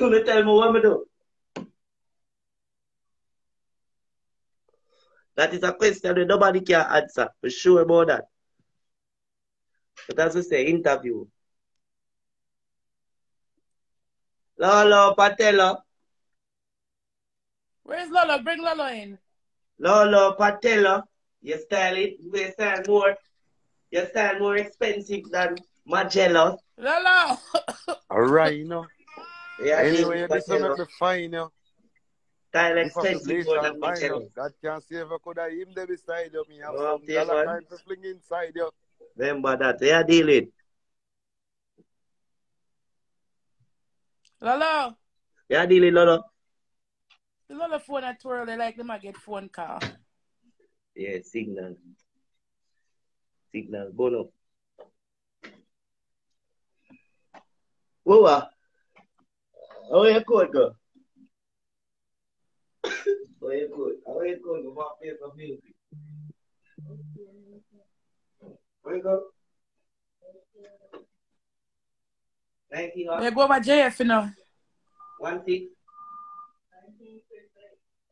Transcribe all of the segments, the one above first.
Me tell me what me do. That is a question that nobody can answer. For sure about that. But as I say, interview. Lolo Patella. Where's Lolo? Bring Lolo in. Lolo Patella. You style it, you style more, you style more expensive than Magellan. Lolo. Alright, you know. Yeah, Anyway, this this will Patella. make me fine, you If I could expensive bleach more fine, God can save you. Could I him there beside you? Me have Oh, some dear dollar God. kind to fling inside you. Remember that. Yeah, deal it. Lolo. Yeah, deal it, Lolo. The Lolo phone at twirl, they like them I get phone call. Yeah, signal. Signal. Bono. Whoa, uh, how your code go? How your code? How your code go? What play some music? Where you go? 19 They go over JF, you know. One six.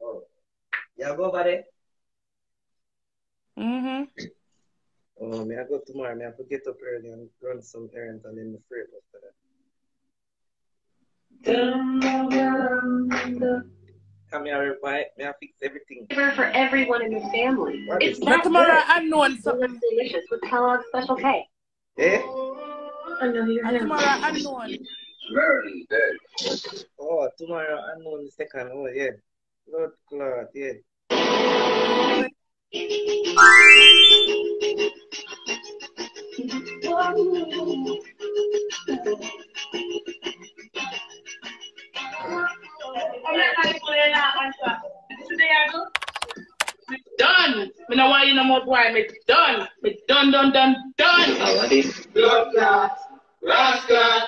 Oh. Yeah, go over there. Mm-hmm. Oh, may I go tomorrow? May I have to get up early and run some errands and then the free after that. Come here, reply. May I fix everything? for everyone in the family. What It's is that tomorrow good. unknown It something. delicious with Kellogg's Special K. Eh? I know you're And tomorrow unknown. Oh, tomorrow unknown the second. Oh, yeah. Lord God, yeah. Done. Me no want you no more boy. Me done. Me done, done, done, done. What is? Blood clot. Rascal.